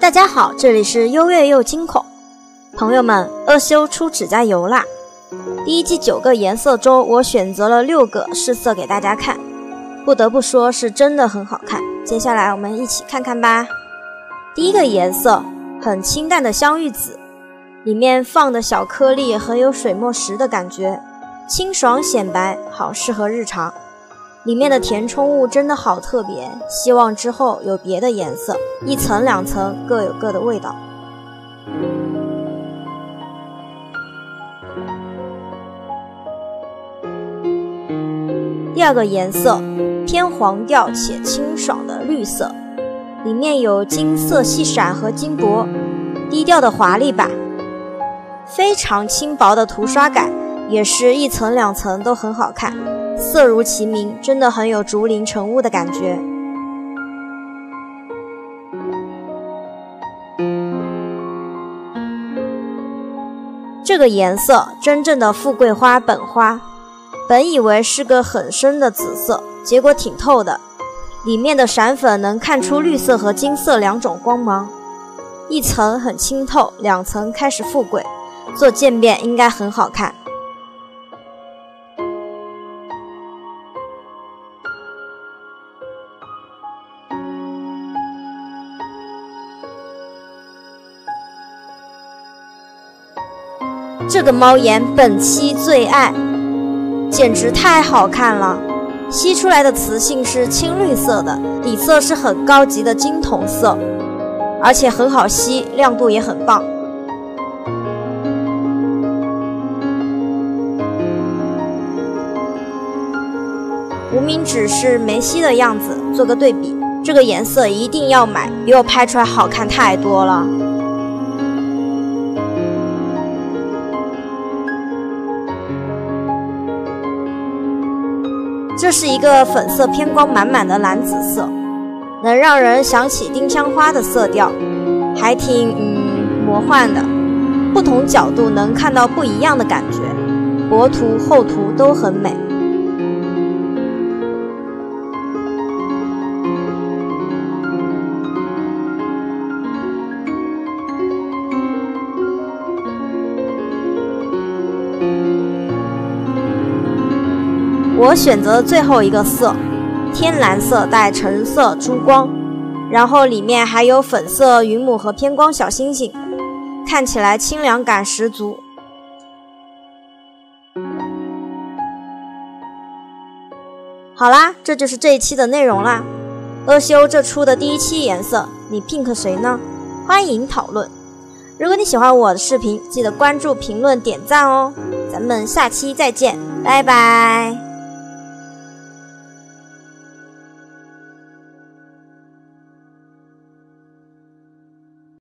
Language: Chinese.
大家好，这里是优越又惊恐。朋友们，阿修出指甲油啦！第一季九个颜色中，我选择了六个试色给大家看，不得不说是真的很好看。接下来我们一起看看吧。第一个颜色很清淡的香芋紫，里面放的小颗粒很有水墨石的感觉，清爽显白，好适合日常。里面的填充物真的好特别，希望之后有别的颜色，一层两层各有各的味道。第二个颜色偏黄调且清爽的绿色，里面有金色细闪和金箔，低调的华丽吧。非常轻薄的涂刷感，也是一层两层都很好看。色如其名，真的很有竹林晨雾的感觉。这个颜色真正的富贵花本花，本以为是个很深的紫色，结果挺透的，里面的闪粉能看出绿色和金色两种光芒，一层很清透，两层开始富贵，做渐变应该很好看。这个猫眼本期最爱，简直太好看了！吸出来的磁性是青绿色的，底色是很高级的金铜色，而且很好吸，亮度也很棒。无名指是没吸的样子，做个对比，这个颜色一定要买，比我拍出来好看太多了。这是一个粉色偏光满满的蓝紫色，能让人想起丁香花的色调，还挺嗯魔幻的。不同角度能看到不一样的感觉，薄涂厚涂都很美。我选择最后一个色，天蓝色带橙色珠光，然后里面还有粉色云母和偏光小星星，看起来清凉感十足。好啦，这就是这一期的内容啦。阿修这出的第一期颜色，你 pink 谁呢？欢迎讨论。如果你喜欢我的视频，记得关注、评论、点赞哦。咱们下期再见，拜拜。